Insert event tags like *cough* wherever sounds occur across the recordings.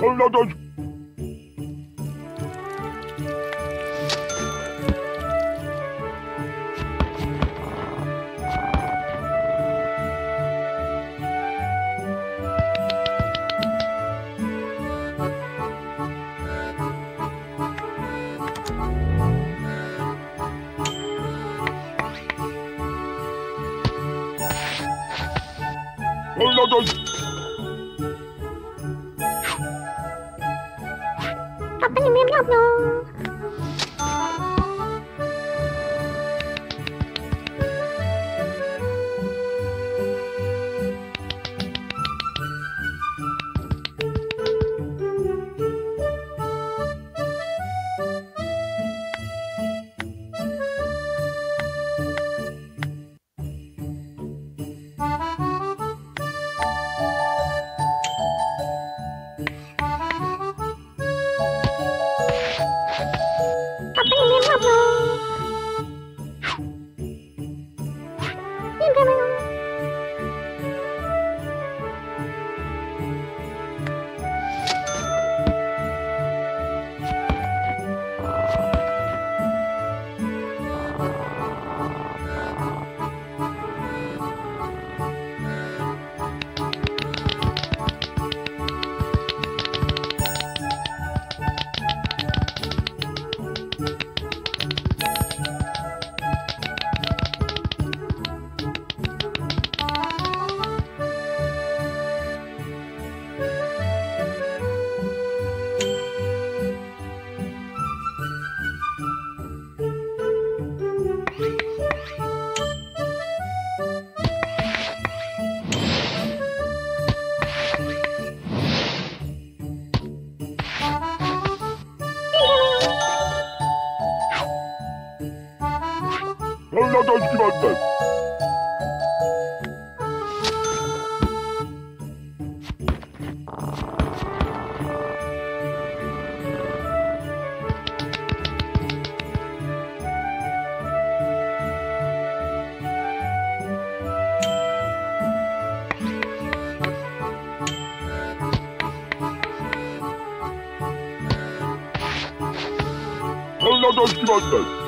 Oh Lordy. 应该没有。yoldaş güvenmez. Yoldaş güvenmez.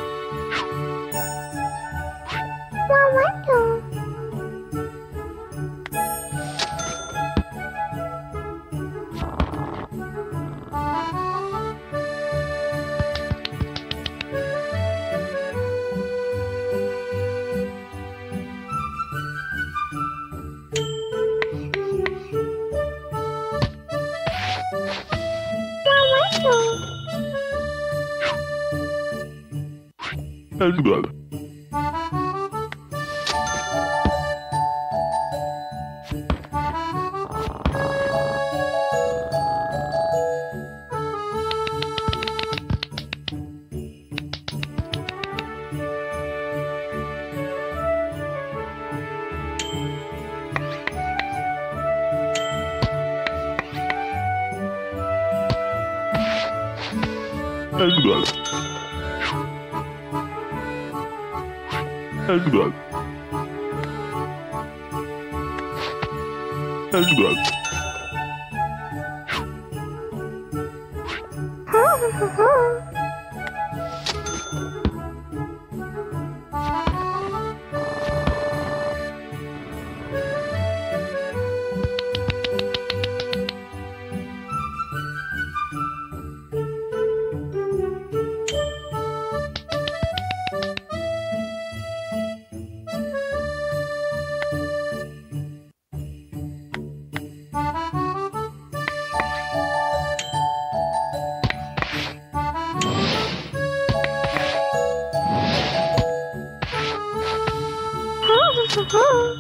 Hello. Endblood. Endblood. Endblood. Ha *laughs* ha ha ha! Oh.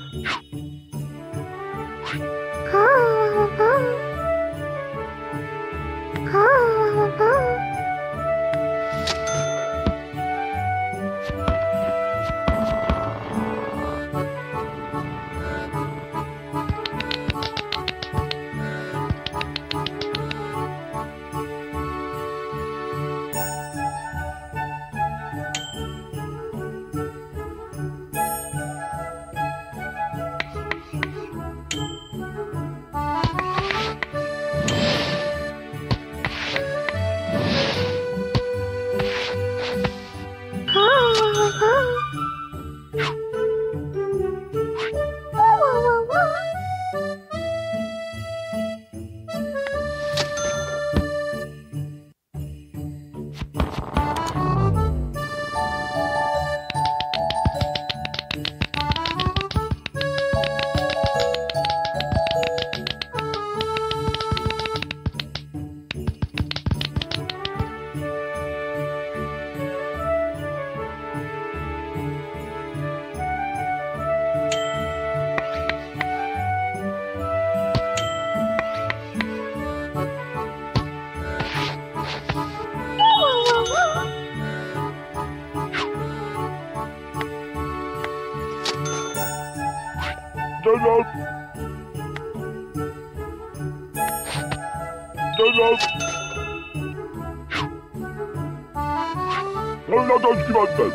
Sonuna özgür etmez.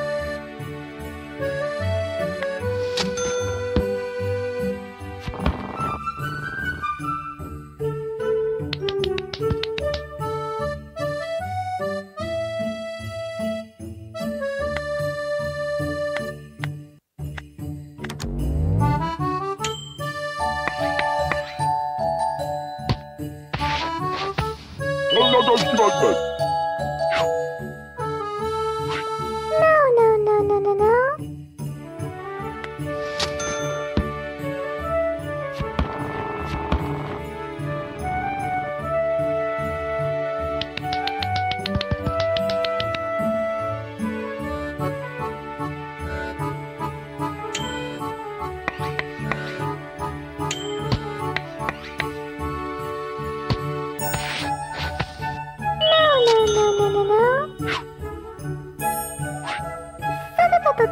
Sonuna özgür etmez.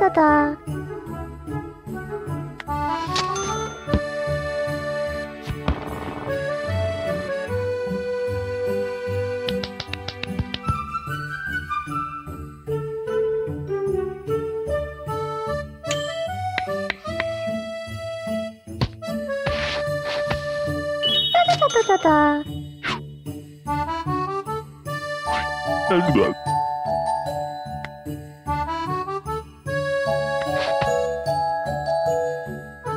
だだ。だ。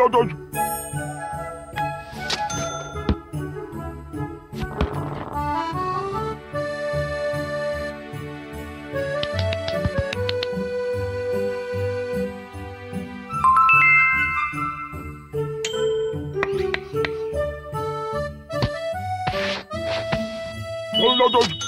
なだいなだい